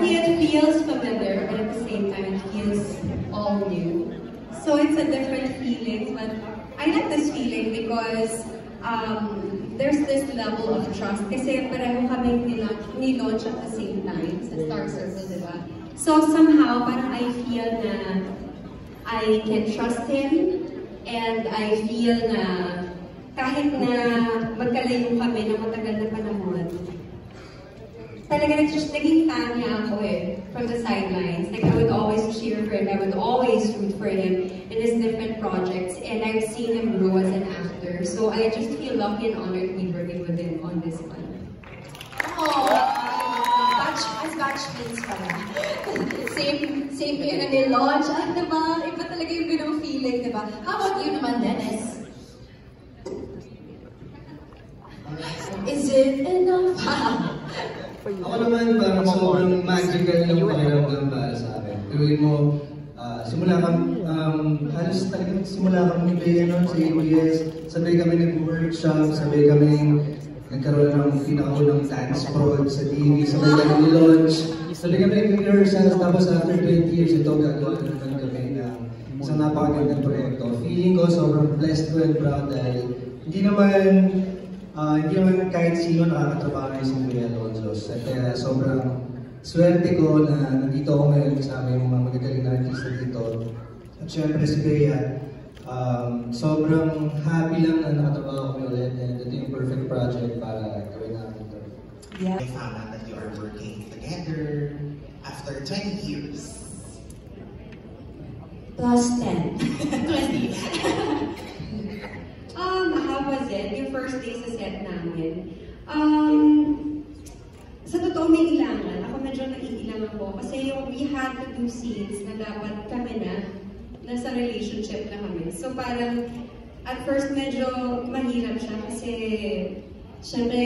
me, it feels familiar, but at the same time, it feels all new. So it's a different feeling, but I like this feeling because um, there's this level of trust. Kasi pareho kami ni-launch at the same time sa Star Circle, di ba? So somehow, parang I feel na I can trust him and I feel na kahit na magkalayo kami ng matagal na panahon, talaga just naging fan niya ako eh, from the sidelines. Like, I would always cheer for him, I would always root for him in his different projects, and I've seen him grow as an actor. So I just feel lucky and honored to be working with him on this one. Oh, batch, as batchmates pala. same, same year na ni-launch. Ah, diba? Iba talaga yung binong feeling, diba? How about you naman, Dennis? Is it enough? Ako naman parang sobrang magical ng pakiramdam para sa akin. Gawin mo, uh, simula kami, um, halos talagang simula kami ni Bea noon sa ABS, sabay kami nag-workshop, sabay kami nagkaroon ng pinakaunang dance prod sa TV, sabay kami ni-launch, sabay kami nag-rehearsals, tapos after 20 years, ito gagawa naman kami ng isang napakagandang proyekto. Feeling ko sobrang blessed ko and proud dahil hindi naman uh, hindi naman kahit sino nakakatrabaho na si Kuya Alonso. At kaya sobrang swerte ko na nandito ako ngayon kasama yung mga magagaling na artista dito. At syempre si Bea, um, sobrang happy lang na nakatrabaho kami ulit and ito yung perfect project para gawin namin ito. Yeah. I found out that you are working together after 20 years. Plus 10. 20. it? Yung first day sa set namin. Um, sa totoo may ilangan. Ako medyo naiilang ako. Kasi yung we had to do scenes na dapat kami na nasa relationship na kami. So parang at first medyo mahirap siya kasi syempre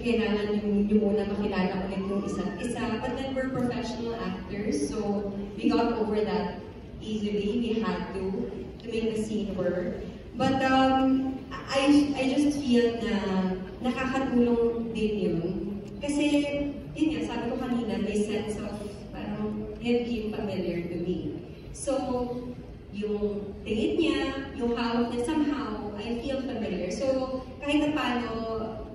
kailangan yung, yung una makilala ulit yung isa't isa. But then we're professional actors so we got over that easily. We had to to make the scene work. But um, Feel na nakakatulong din yun. Kasi, yun nga, sabi ko kanina, may sense of parang being familiar to me. So, yung tingin niya, yung hawak niya, somehow, I feel familiar. So, kahit na paano,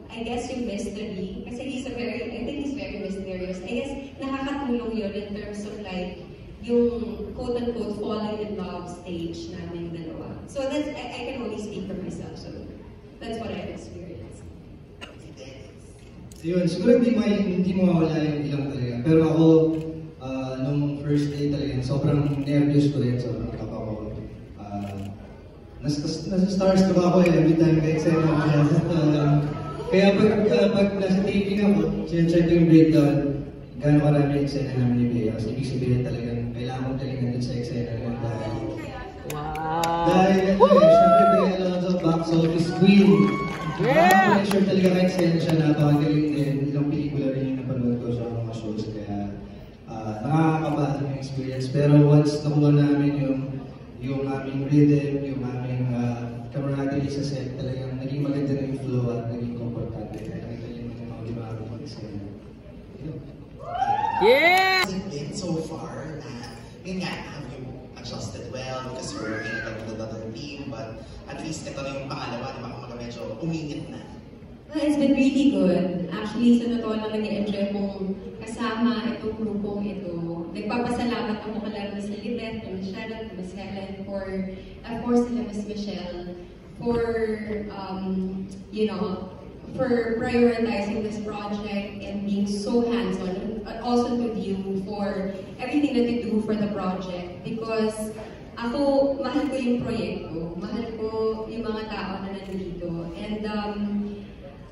I guess yung mystery, kasi he's a very, I think he's very mysterious. I guess nakakatulong yun in terms of like, yung quote-unquote falling in love stage namin dalawa. So that's, I, I can only speak for myself. So that's what I've experienced. Yun, siguro hindi, may, hindi mawawala yung ilang talaga. Pero ako, uh, nung first day talaga, sobrang nervous ko rin, sobrang kapa ko. Uh, nasa, nasa starstruck ako eh, every time ka-excited ako siya. Uh, kaya pag, uh, pag nasa taping ako, sinecheck ko yung breakdown, gano'ng karami yung eksena namin ni Bea. Kasi ibig sabihin talagang kailangan ko talaga dun sa eksena na dahil. Wow! Dahil, eh, syempre Bea Alonzo, box office queen. Yeah! Pressure talaga kahit eksena siya, napakagaling din. Ilang pelikula rin yung napanood ko sa mga shows. Kaya, uh, nakakabata yung experience. Pero once nakuha namin yung yung aming rhythm, yung aming uh, camaraderie sa set, talagang naging maganda na yung flow at naging komportable. Kaya nagaling yung mga limaro mag-eksena. Yeah! Has it been so far na, yun nga, have you adjusted well because we're team, but at least ito na yung pangalawa, di ba, kumbaga medyo umingit na. Well, it's been really good. Actually, sa totoo lang nag-enjoy kong kasama itong grupong ito. Nagpapasalamat ako kala Miss Lilibet, kay Miss Sharon, Miss Helen, for, of course, kay Miss Michelle, for, um, you know, for prioritizing this project and being so hands-on, but also to you for everything that you do for the project. Because ako, mahal ko yung proyekto, mahal ko yung mga tao na nandito. And um,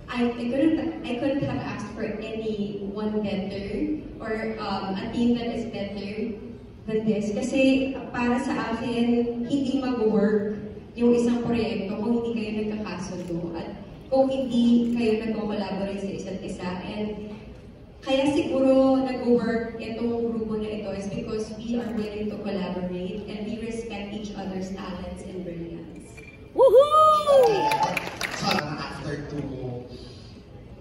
I, I couldn't I couldn't have asked for anyone better or um, a team that is better than this. Kasi para sa akin, hindi mag-work yung isang proyekto kung hindi kayo nagkakasundo. At kung hindi kayo nagko-collaborate sa isa't isa. And kaya siguro nag-work itong grupo na ito is because we are willing to collaborate and each other's talents and brilliance. Woohoo! So, after two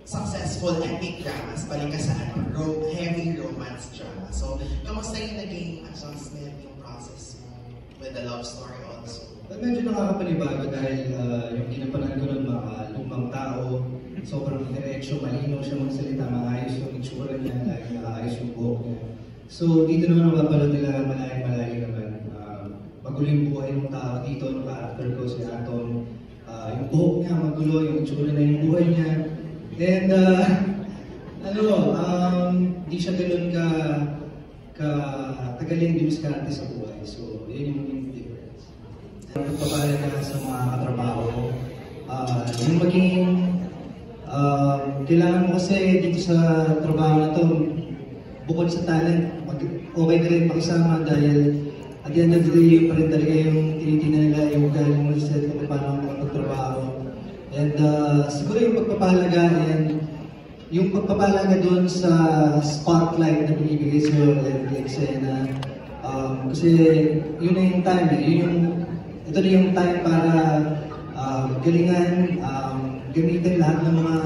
successful epic dramas, balik ka sa ano, ro heavy romance drama. So, kamusta yung naging adjustment, yung process mo with the love story also? But medyo nakakapanibago dahil uh, yung kinapanan ko nun mga lumang tao, sobrang diretsyo, malinaw siya magsalita, maayos yung itsura niya, lagi nakaayos yung buhok niya. So dito naman mapapanood nila malayo-malayo naman. Uh, magulo yung buhay ng tao dito, ng character ko, si Atom. Uh, yung buhok niya, magulo, yung itsura na yung buhay niya. And uh, ano, um, di siya ganun ka ka tagaling dumiskarte sa buhay. So, yun yung main difference. Pagpapalaga sa mga katrabaho ko. Ah, yung maging ah, kailangan mo kasi dito sa trabaho na to, bukod sa talent, okay ka rin makisama dahil at the end of the day, pa rin talaga yung tinitingnan nila, yung galing mo sa kung paano makapagtrabaho. And ah, siguro yung pagpapahalaga and yung pagpapahalaga doon sa spotlight na binibigay sa'yo and eksena. Um, kasi yun na yung time eh. Yun yung, ito na yung time para um, galingan, um, gamitin lahat ng mga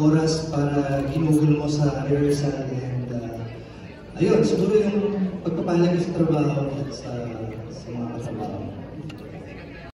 oras para ginugol mo sa rehearsal and uh, ayun, siguro yung pagpapahalaga sa trabaho sa, sa mga katrabaho.